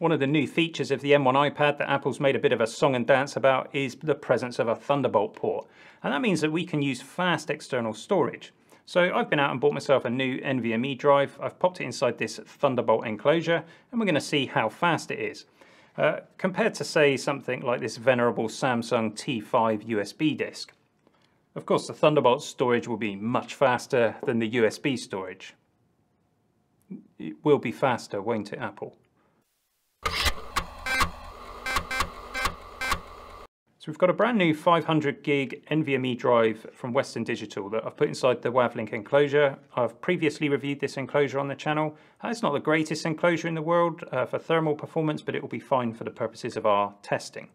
One of the new features of the M1 iPad that Apple's made a bit of a song and dance about is the presence of a Thunderbolt port. And that means that we can use fast external storage. So I've been out and bought myself a new NVMe drive. I've popped it inside this Thunderbolt enclosure and we're going to see how fast it is. Uh, compared to say something like this venerable Samsung T5 USB disk. Of course the Thunderbolt storage will be much faster than the USB storage. It will be faster, won't it Apple? So we've got a brand new 500 gig NVMe drive from Western Digital that I've put inside the WavLink enclosure. I've previously reviewed this enclosure on the channel. Uh, it's not the greatest enclosure in the world uh, for thermal performance, but it will be fine for the purposes of our testing.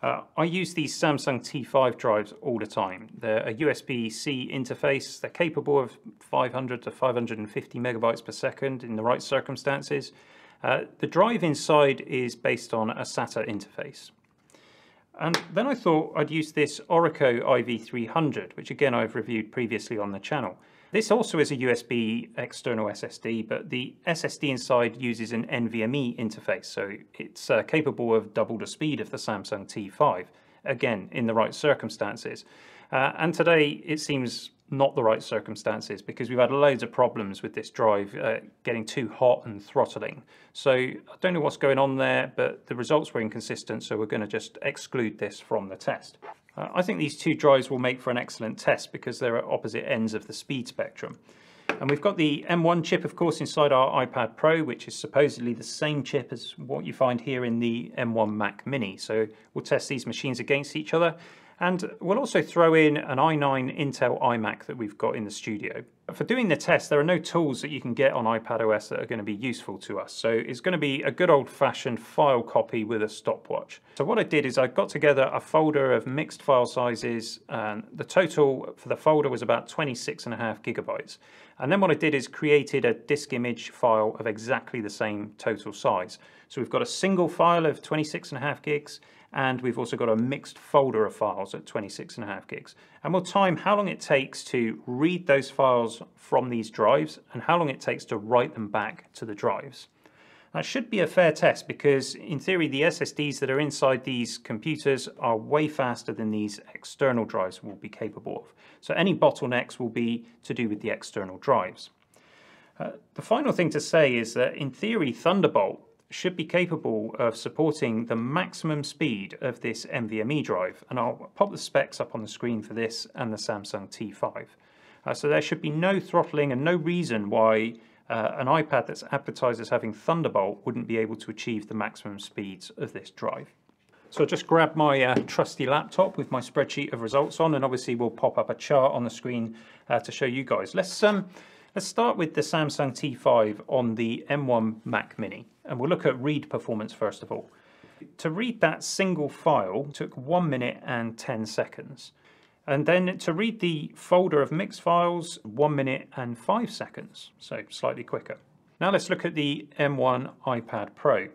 Uh, I use these Samsung T5 drives all the time. They're a USB-C interface. They're capable of 500 to 550 megabytes per second in the right circumstances. Uh, the drive inside is based on a SATA interface. And then I thought I'd use this Orico IV300, which again I've reviewed previously on the channel. This also is a USB external SSD, but the SSD inside uses an NVMe interface, so it's uh, capable of double the speed of the Samsung T5, again, in the right circumstances. Uh, and today it seems not the right circumstances because we've had loads of problems with this drive uh, getting too hot and throttling. So I don't know what's going on there, but the results were inconsistent, so we're going to just exclude this from the test. Uh, I think these two drives will make for an excellent test because they're at opposite ends of the speed spectrum. And we've got the M1 chip, of course, inside our iPad Pro, which is supposedly the same chip as what you find here in the M1 Mac Mini. So we'll test these machines against each other. And we'll also throw in an i9 Intel iMac that we've got in the studio. For doing the test, there are no tools that you can get on iPad OS that are going to be useful to us. So it's going to be a good old fashioned file copy with a stopwatch. So what I did is I got together a folder of mixed file sizes and the total for the folder was about 26 and a half gigabytes. And then what I did is created a disk image file of exactly the same total size. So we've got a single file of 26 and a half gigs and we've also got a mixed folder of files at 26 and a half gigs. And we'll time how long it takes to read those files from these drives and how long it takes to write them back to the drives. That should be a fair test because in theory the SSDs that are inside these computers are way faster than these external drives will be capable of. So any bottlenecks will be to do with the external drives. Uh, the final thing to say is that in theory Thunderbolt should be capable of supporting the maximum speed of this NVMe drive. And I'll pop the specs up on the screen for this and the Samsung T5. Uh, so there should be no throttling and no reason why uh, an iPad that's advertised as having Thunderbolt wouldn't be able to achieve the maximum speeds of this drive. So I'll just grab my uh, trusty laptop with my spreadsheet of results on and obviously we'll pop up a chart on the screen uh, to show you guys. Let's um, Let's start with the Samsung T5 on the M1 Mac Mini, and we'll look at read performance first of all. To read that single file took 1 minute and 10 seconds. And then to read the folder of mixed files, 1 minute and 5 seconds, so slightly quicker. Now let's look at the M1 iPad Pro.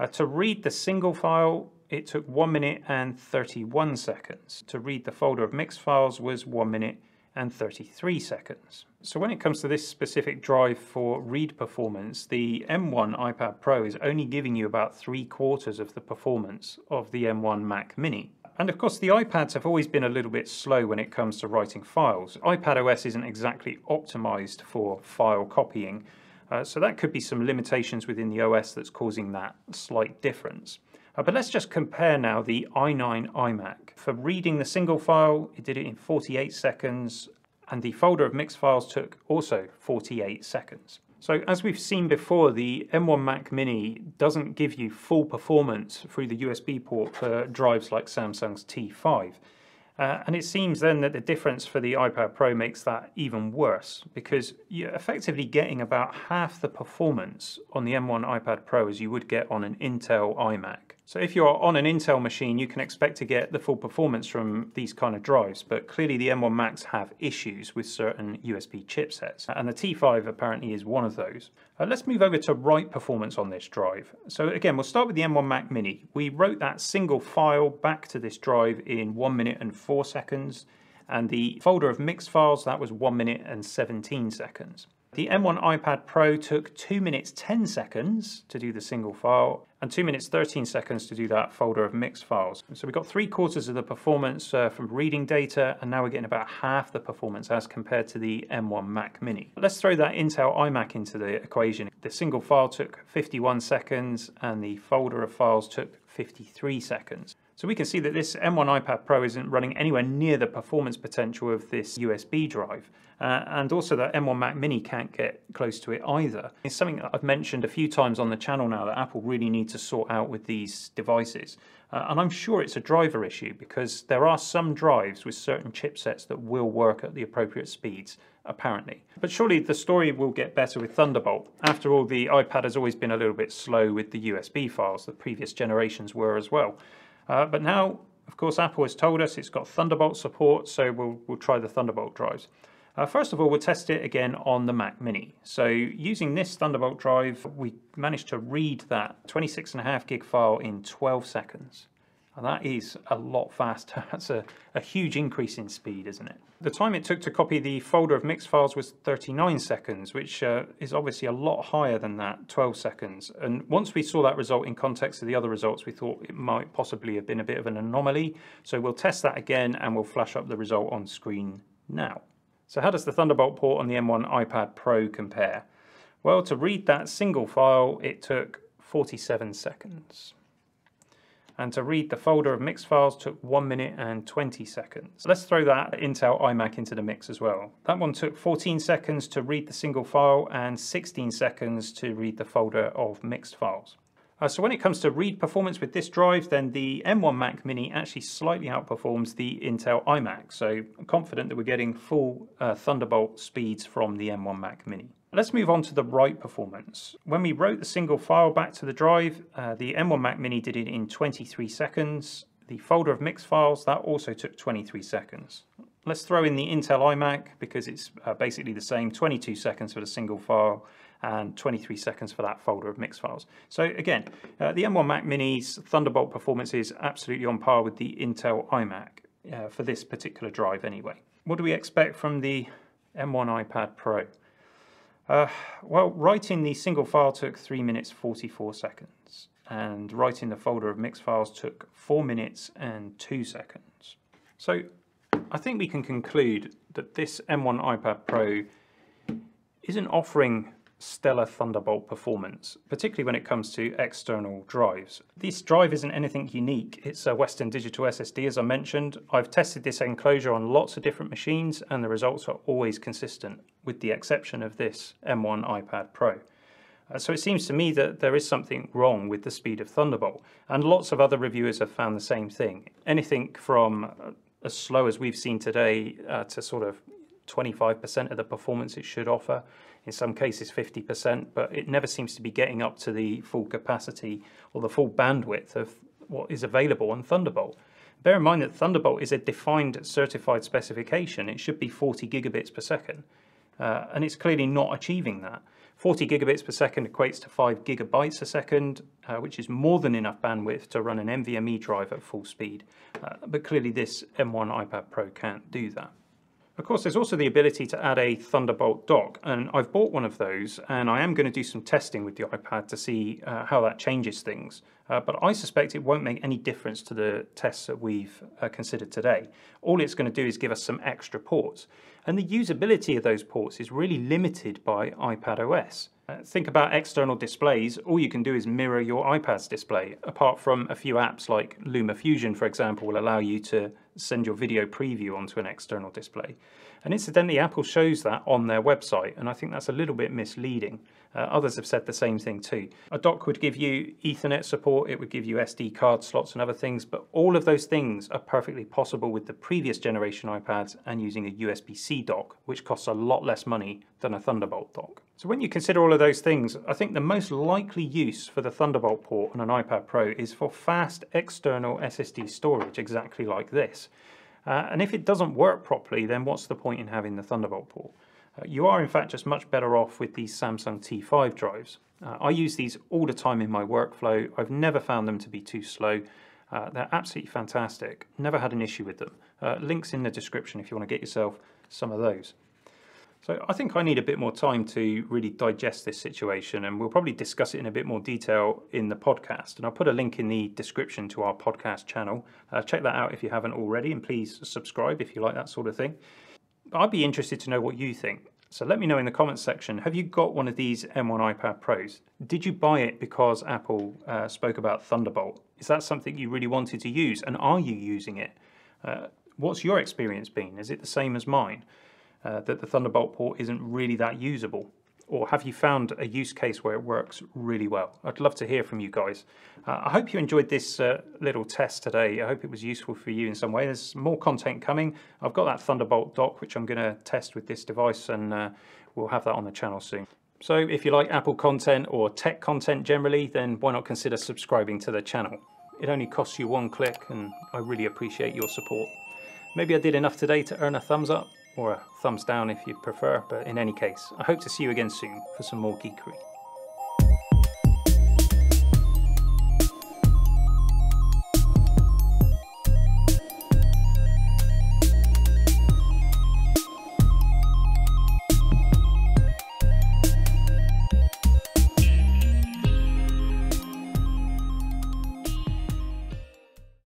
Uh, to read the single file, it took 1 minute and 31 seconds. To read the folder of mixed files was 1 minute and 33 seconds. So when it comes to this specific drive for read performance, the M1 iPad Pro is only giving you about three quarters of the performance of the M1 Mac Mini. And of course the iPads have always been a little bit slow when it comes to writing files. iPad OS isn't exactly optimized for file copying, uh, so that could be some limitations within the OS that's causing that slight difference. Uh, but let's just compare now the i9 iMac. For reading the single file, it did it in 48 seconds, and the folder of mixed files took also 48 seconds. So as we've seen before, the M1 Mac Mini doesn't give you full performance through the USB port for drives like Samsung's T5. Uh, and it seems then that the difference for the iPad Pro makes that even worse because you're effectively getting about half the performance on the M1 iPad Pro as you would get on an Intel iMac. So if you're on an Intel machine, you can expect to get the full performance from these kind of drives, but clearly the M1 Macs have issues with certain USB chipsets, and the T5 apparently is one of those. Uh, let's move over to write performance on this drive. So again, we'll start with the M1 Mac Mini. We wrote that single file back to this drive in 1 minute and 4 seconds, and the folder of mixed files, that was 1 minute and 17 seconds. The M1 iPad Pro took 2 minutes 10 seconds to do the single file and 2 minutes 13 seconds to do that folder of mixed files. So we got three quarters of the performance uh, from reading data and now we're getting about half the performance as compared to the M1 Mac Mini. Let's throw that Intel iMac into the equation. The single file took 51 seconds and the folder of files took 53 seconds. So we can see that this M1 iPad Pro isn't running anywhere near the performance potential of this USB drive. Uh, and also that M1 Mac Mini can't get close to it either. It's something that I've mentioned a few times on the channel now that Apple really need to sort out with these devices. Uh, and I'm sure it's a driver issue because there are some drives with certain chipsets that will work at the appropriate speeds, apparently. But surely the story will get better with Thunderbolt. After all, the iPad has always been a little bit slow with the USB files. The previous generations were as well. Uh, but now, of course, Apple has told us it's got Thunderbolt support, so we'll, we'll try the Thunderbolt drives. Uh, first of all, we'll test it again on the Mac Mini. So using this Thunderbolt drive, we managed to read that 26.5 gig file in 12 seconds. And that is a lot faster. That's a, a huge increase in speed, isn't it? The time it took to copy the folder of mixed files was 39 seconds, which uh, is obviously a lot higher than that, 12 seconds. And once we saw that result in context of the other results, we thought it might possibly have been a bit of an anomaly. So we'll test that again and we'll flash up the result on screen now. So how does the Thunderbolt port on the M1 iPad Pro compare? Well, to read that single file, it took 47 seconds and to read the folder of mixed files took 1 minute and 20 seconds. Let's throw that Intel iMac into the mix as well. That one took 14 seconds to read the single file and 16 seconds to read the folder of mixed files. Uh, so when it comes to read performance with this drive, then the M1 Mac Mini actually slightly outperforms the Intel iMac. So I'm confident that we're getting full uh, Thunderbolt speeds from the M1 Mac Mini. Let's move on to the write performance. When we wrote the single file back to the drive, uh, the M1 Mac Mini did it in 23 seconds. The folder of mixed files, that also took 23 seconds. Let's throw in the Intel iMac because it's uh, basically the same, 22 seconds for the single file and 23 seconds for that folder of mixed files. So again, uh, the M1 Mac Mini's Thunderbolt performance is absolutely on par with the Intel iMac uh, for this particular drive anyway. What do we expect from the M1 iPad Pro? Uh, well, writing the single file took 3 minutes 44 seconds, and writing the folder of mixed files took 4 minutes and 2 seconds. So I think we can conclude that this M1 iPad Pro isn't offering stellar Thunderbolt performance, particularly when it comes to external drives. This drive isn't anything unique. It's a Western Digital SSD, as I mentioned. I've tested this enclosure on lots of different machines, and the results are always consistent, with the exception of this M1 iPad Pro. Uh, so it seems to me that there is something wrong with the speed of Thunderbolt, and lots of other reviewers have found the same thing. Anything from uh, as slow as we've seen today uh, to sort of 25% of the performance it should offer, in some cases 50%, but it never seems to be getting up to the full capacity or the full bandwidth of what is available on Thunderbolt. Bear in mind that Thunderbolt is a defined certified specification. It should be 40 gigabits per second, uh, and it's clearly not achieving that. 40 gigabits per second equates to 5 gigabytes a second, uh, which is more than enough bandwidth to run an NVMe drive at full speed. Uh, but clearly this M1 iPad Pro can't do that. Of course, there's also the ability to add a Thunderbolt dock, and I've bought one of those, and I am going to do some testing with the iPad to see uh, how that changes things. Uh, but I suspect it won't make any difference to the tests that we've uh, considered today. All it's going to do is give us some extra ports. And the usability of those ports is really limited by iPad OS. Uh, think about external displays. All you can do is mirror your iPad's display, apart from a few apps like LumaFusion, for example, will allow you to send your video preview onto an external display. And incidentally, Apple shows that on their website, and I think that's a little bit misleading. Uh, others have said the same thing too. A dock would give you Ethernet support, it would give you SD card slots and other things, but all of those things are perfectly possible with the previous generation iPads and using a USB-C dock, which costs a lot less money than a Thunderbolt dock. So when you consider all of those things, I think the most likely use for the Thunderbolt port on an iPad Pro is for fast external SSD storage, exactly like this. Uh, and if it doesn't work properly, then what's the point in having the Thunderbolt port? Uh, you are in fact just much better off with these Samsung T5 drives. Uh, I use these all the time in my workflow. I've never found them to be too slow. Uh, they're absolutely fantastic. Never had an issue with them. Uh, links in the description if you want to get yourself some of those. So I think I need a bit more time to really digest this situation, and we'll probably discuss it in a bit more detail in the podcast. And I'll put a link in the description to our podcast channel. Uh, check that out if you haven't already, and please subscribe if you like that sort of thing. I'd be interested to know what you think. So let me know in the comments section. Have you got one of these M1 iPad Pros? Did you buy it because Apple uh, spoke about Thunderbolt? Is that something you really wanted to use, and are you using it? Uh, what's your experience been? Is it the same as mine? Uh, that the Thunderbolt port isn't really that usable? Or have you found a use case where it works really well? I'd love to hear from you guys. Uh, I hope you enjoyed this uh, little test today. I hope it was useful for you in some way. There's more content coming. I've got that Thunderbolt dock, which I'm going to test with this device, and uh, we'll have that on the channel soon. So if you like Apple content or tech content generally, then why not consider subscribing to the channel? It only costs you one click, and I really appreciate your support. Maybe I did enough today to earn a thumbs up or a thumbs down if you prefer, but in any case, I hope to see you again soon for some more geekery.